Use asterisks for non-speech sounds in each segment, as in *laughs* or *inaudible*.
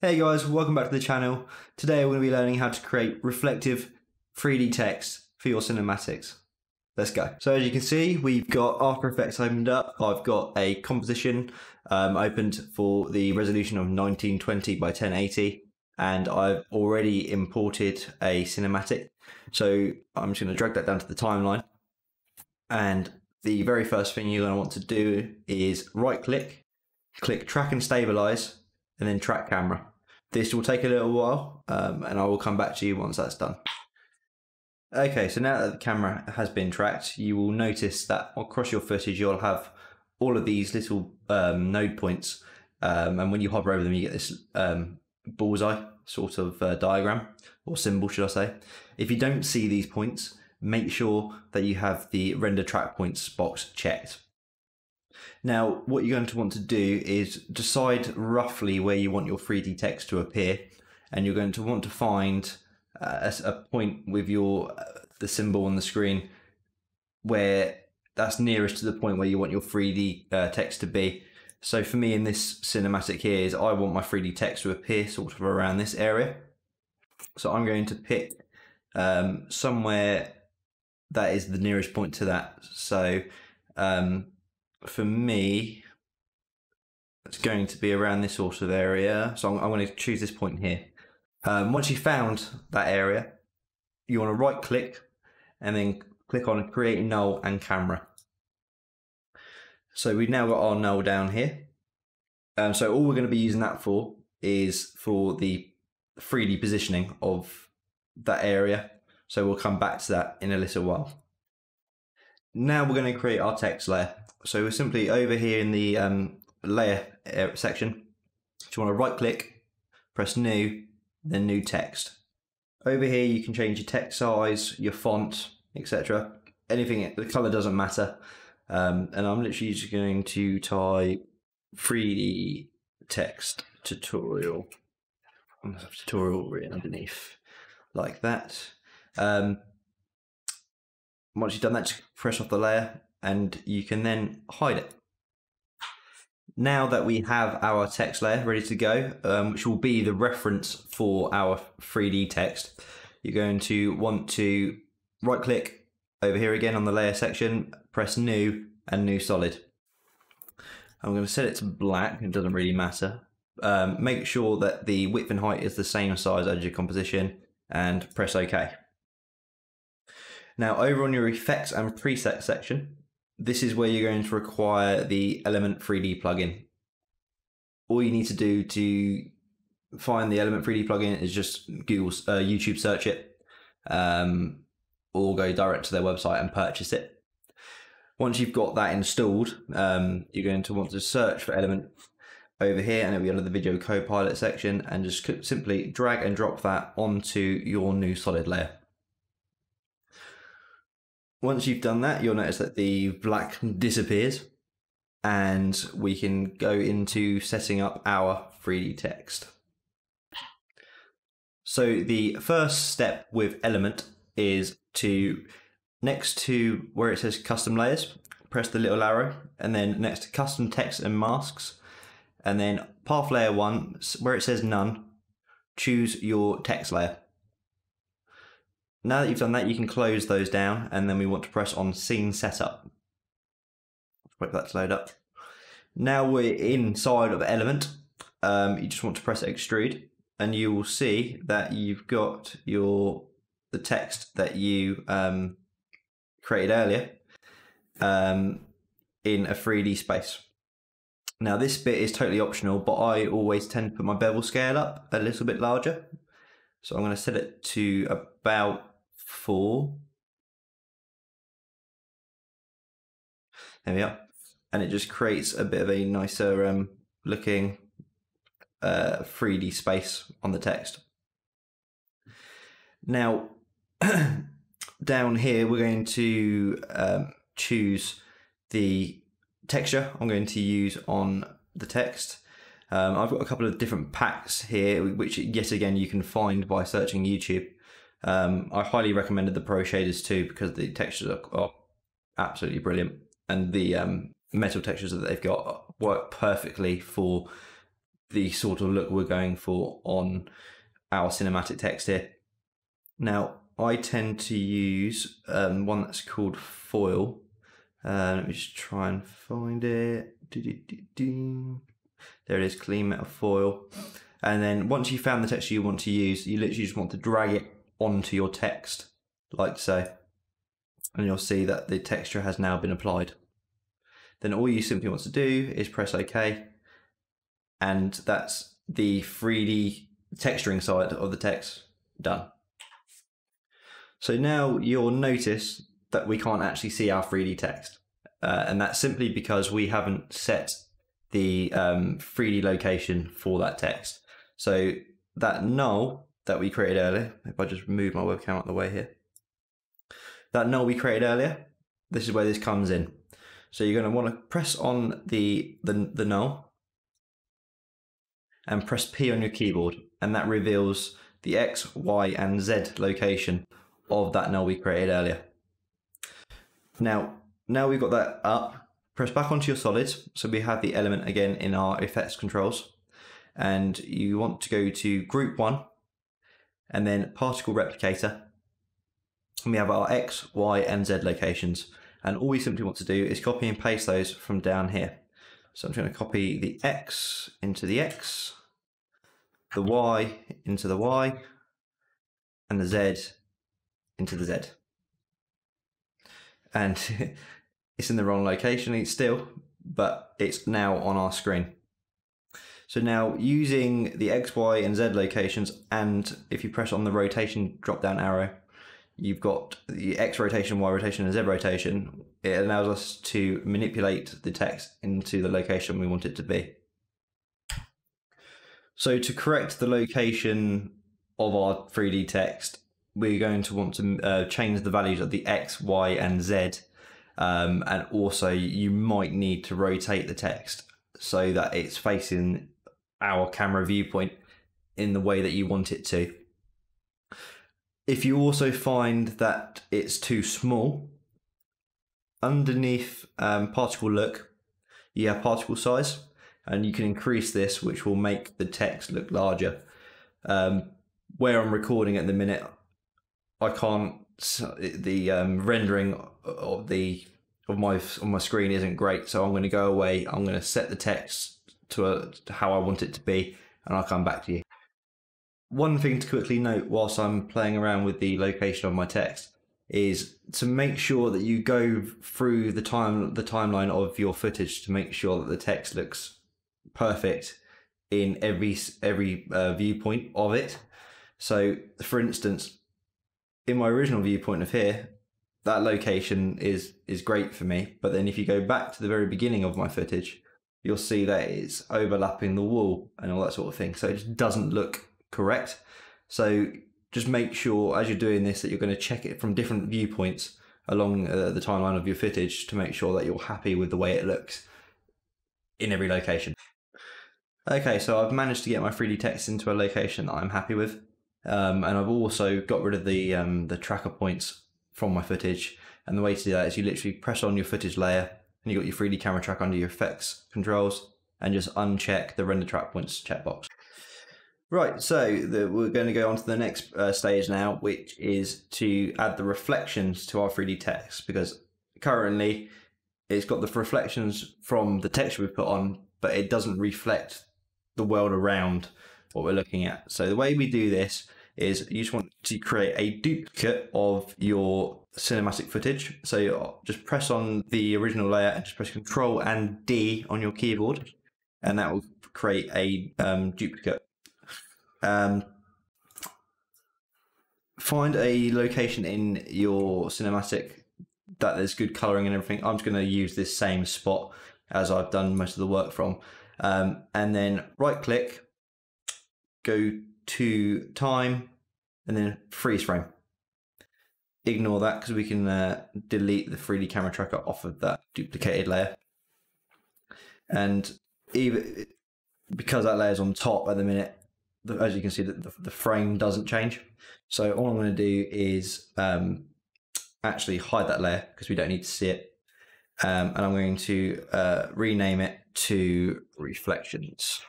Hey guys, welcome back to the channel. Today we're going to be learning how to create reflective 3D text for your cinematics. Let's go. So as you can see, we've got After Effects opened up. I've got a composition um, opened for the resolution of 1920 by 1080 and I've already imported a cinematic. So I'm just going to drag that down to the timeline. And the very first thing you're going to want to do is right click, click track and stabilize, and then track camera. This will take a little while um, and I will come back to you once that's done. Okay, so now that the camera has been tracked, you will notice that across your footage you'll have all of these little um, node points um, and when you hover over them you get this um, bullseye sort of uh, diagram or symbol should I say. If you don't see these points, make sure that you have the render track points box checked. Now, what you're going to want to do is decide roughly where you want your 3D text to appear, and you're going to want to find uh, a, point with your uh, the symbol on the screen where that's nearest to the point where you want your 3D uh, text to be. So for me in this cinematic here is I want my 3D text to appear sort of around this area. So I'm going to pick um, somewhere that is the nearest point to that. So um, for me, it's going to be around this sort of area. So I'm, I'm going to choose this point here. Um, once you've found that area, you want to right click and then click on create null and camera. So we've now got our null down here. Um, so all we're going to be using that for is for the 3D positioning of that area. So we'll come back to that in a little while. Now we're going to create our text layer. So we're simply over here in the um, layer uh, section. you want to right click, press new, then new text. Over here you can change your text size, your font, etc. Anything, the color doesn't matter. Um, and I'm literally just going to type 3D text tutorial. Tutorial written underneath like that. Um, once you've done that, just press off the layer and you can then hide it. Now that we have our text layer ready to go, um, which will be the reference for our 3D text, you're going to want to right click over here again on the layer section, press new and new solid. I'm going to set it to black, it doesn't really matter. Um, make sure that the width and height is the same size as your composition and press OK. Now over on your effects and preset section, this is where you're going to require the Element 3D plugin. All you need to do to find the Element 3D plugin is just Google, uh, YouTube search it. Um, or go direct to their website and purchase it. Once you've got that installed, um, you're going to want to search for Element over here and it'll be under the video copilot section and just simply drag and drop that onto your new solid layer. Once you've done that, you'll notice that the black disappears and we can go into setting up our 3D text. So the first step with Element is to next to where it says custom layers, press the little arrow, and then next to custom text and masks, and then path layer one, where it says none, choose your text layer. Now that you've done that, you can close those down, and then we want to press on scene setup. Wait for that to load up. Now we're inside of element. Um, you just want to press extrude, and you will see that you've got your the text that you um, created earlier um, in a 3D space. Now this bit is totally optional, but I always tend to put my bevel scale up a little bit larger. So I'm going to set it to about four. There we are. And it just creates a bit of a nicer um, looking uh, 3D space on the text. Now, *clears throat* down here, we're going to um, choose the texture I'm going to use on the text. Um, I've got a couple of different packs here, which yet again you can find by searching YouTube. Um, I highly recommended the Pro Shaders 2 because the textures are, are absolutely brilliant, and the um, metal textures that they've got work perfectly for the sort of look we're going for on our cinematic text here. Now, I tend to use um, one that's called Foil. Uh, let me just try and find it. There it is, clean metal foil. And then once you found the texture you want to use, you literally just want to drag it onto your text, like so. And you'll see that the texture has now been applied. Then all you simply want to do is press OK. And that's the 3D texturing side of the text done. So now you'll notice that we can't actually see our 3D text. Uh, and that's simply because we haven't set the um, 3D location for that text. So that null that we created earlier, if I just move my webcam out of the way here, that null we created earlier, this is where this comes in. So you're going to want to press on the, the, the null and press P on your keyboard, and that reveals the X, Y, and Z location of that null we created earlier. Now, now we've got that up, press back onto your solids. So we have the element again in our effects controls. And you want to go to group one and then particle replicator. And we have our X, Y, and Z locations. And all we simply want to do is copy and paste those from down here. So I'm going to copy the X into the X, the Y into the Y, and the Z into the Z. And *laughs* it's in the wrong location still, but it's now on our screen. So now using the X, Y, and Z locations, and if you press on the rotation drop down arrow, you've got the X rotation, Y rotation, and Z rotation. It allows us to manipulate the text into the location we want it to be. So to correct the location of our 3D text, we're going to want to uh, change the values of the X, Y, and Z. Um, and also you might need to rotate the text so that it's facing our camera viewpoint in the way that you want it to. If you also find that it's too small, underneath um, particle look, you have particle size, and you can increase this, which will make the text look larger. Um, where I'm recording at the minute, I can't. The um, rendering of the of my of my screen isn't great, so I'm going to go away. I'm going to set the text to, a, to how I want it to be, and I'll come back to you. One thing to quickly note whilst I'm playing around with the location of my text is to make sure that you go through the time the timeline of your footage to make sure that the text looks perfect in every every uh, viewpoint of it. So, for instance, in my original viewpoint of here, that location is is great for me. But then if you go back to the very beginning of my footage, you'll see that it's overlapping the wall and all that sort of thing. So it just doesn't look correct. So just make sure as you're doing this that you're going to check it from different viewpoints along uh, the timeline of your footage to make sure that you're happy with the way it looks in every location. Okay, so I've managed to get my 3D text into a location that I'm happy with. Um, and I've also got rid of the um, the tracker points from my footage. And the way to do that is you literally press on your footage layer and you got your 3D camera track under your effects controls and just uncheck the render track points checkbox. Right, so the, we're going to go on to the next uh, stage now, which is to add the reflections to our 3D text because currently it's got the reflections from the texture we put on, but it doesn't reflect the world around what we're looking at. So the way we do this is you just want to create a duplicate of your cinematic footage. So just press on the original layer and just press Control and D on your keyboard, and that will create a um, duplicate. Um, find a location in your cinematic that there's good coloring and everything. I'm just going to use this same spot as I've done most of the work from. Um, and then right click, go to time, and then freeze frame. Ignore that because we can uh, delete the 3D camera tracker off of that duplicated layer. And even because that layer's on top at the minute, as you can see, the, the frame doesn't change. So all I'm going to do is um, actually hide that layer because we don't need to see it. Um, and I'm going to uh, rename it to reflections.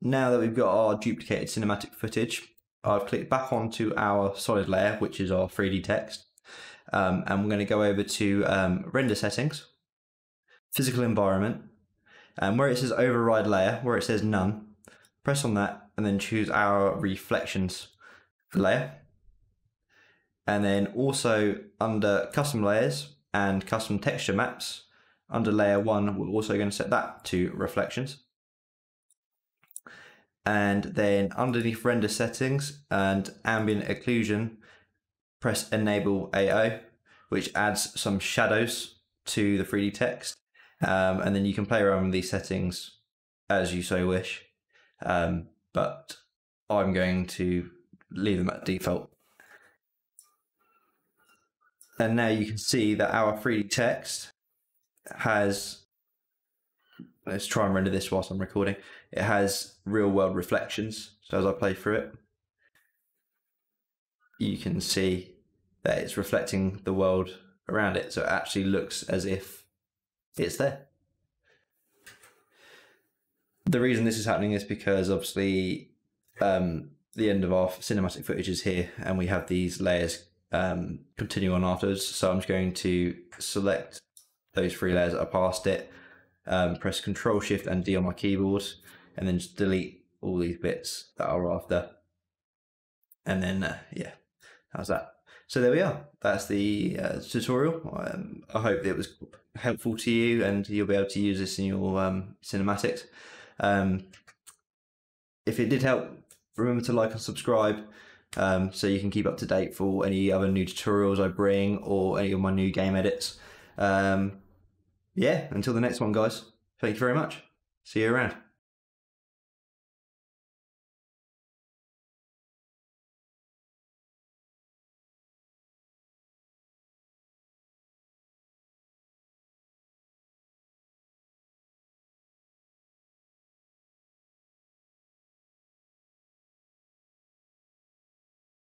now that we've got our duplicated cinematic footage, I've clicked back onto our solid layer, which is our 3D text. Um, and we're going to go over to um, render settings, physical environment, and where it says override layer, where it says none, press on that and then choose our reflections layer. And then also under custom layers and custom texture maps, under layer one, we're also going to set that to reflections. And then underneath render settings and ambient occlusion, press enable AO, which adds some shadows to the 3D text. Um, and then you can play around with these settings as you so wish. Um, but I'm going to leave them at default. And now you can see that our 3D text has, let's try and render this whilst I'm recording. It has real world reflections. So as I play through it, you can see that it's reflecting the world around it. So it actually looks as if it's there. The reason this is happening is because obviously um, the end of our cinematic footage is here and we have these layers um, continue on afterwards. So I'm just going to select those three layers that are past it, um, press Control Shift and D on my keyboard, and then just delete all these bits that are after. And then, uh, yeah, how's that? So there we are. That's the uh, tutorial. Um, I hope it was helpful to you and you'll be able to use this in your um, cinematics. Um, if it did help, remember to like and subscribe um, so you can keep up to date for any other new tutorials I bring or any of my new game edits. Um, yeah, until the next one, guys. Thank you very much. See you around.